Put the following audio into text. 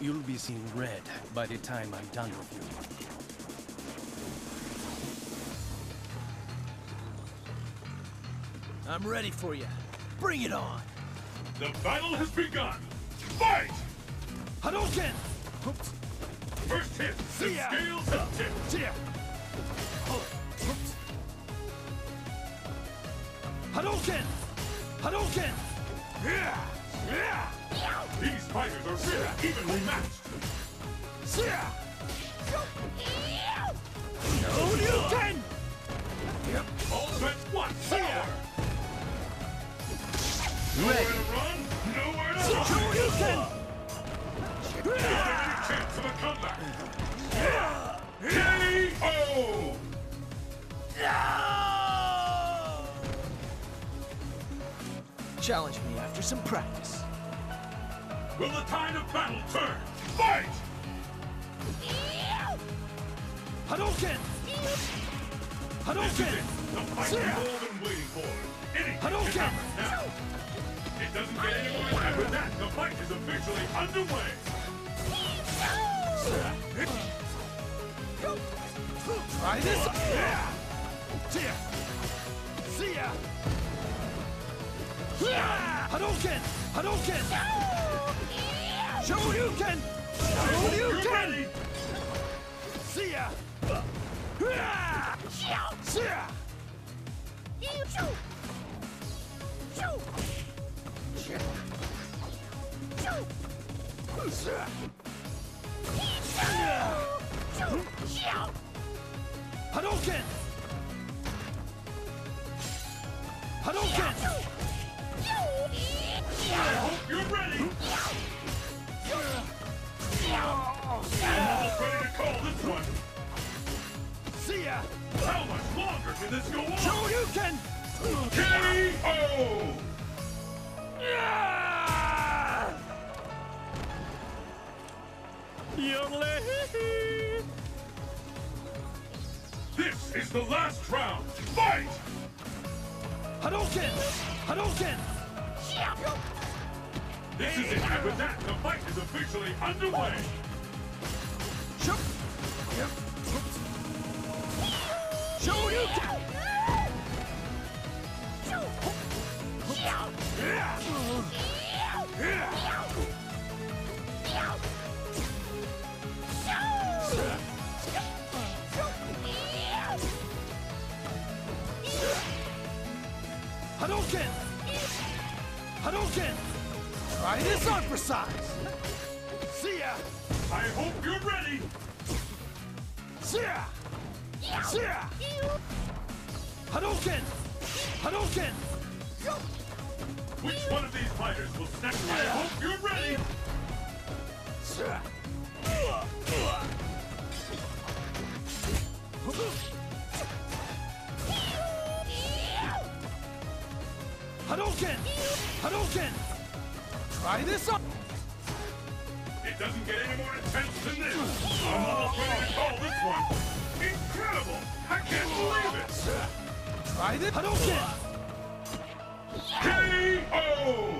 You'll be seeing red by the time I'm done with you. I'm ready for you. Bring it on! The battle has begun! Fight! Hadouken! First hit, the See ya. scales have tipped! Yeah. Hadouken! Hadouken! Yeah! Yeah! These fighters are really evenly matched! Yeah! Hadouken! All but one! Nowhere to run, nowhere to hide! Hadouken! Is there any chance of a comeback? K.O. Challenge me after some practice. Will the tide of battle turn? Fight! Hadouken! Hadouken! The fight we've all been waiting for! Anything Hadouken! now! It doesn't get any more than with that! The fight is officially underway! Try this! Yeah! See ya! Hadouken! Hadouken! Shoryuken! Shoryuken! See ya! See ya! Hadouken! Hadouken! I hope you're ready! Can this go on? Shoryuken! K.O. Young lady! This is the last round! Fight! Hadouken! Hadouken! This is it, and with that, the fight is officially underway! Shook! Shoryuken! Hadouken! Hadouken! Try this on for size! See ya! I hope you're ready! See ya! Hadouken! Hadouken! Which one of these fighters will snap? I hope you're ready! Hadouken! Hadouken! Try this on! It doesn't get any more intense than this! I'm almost ready to call this one! Incredible! I can't believe it! Try this! Hadouken! K.O.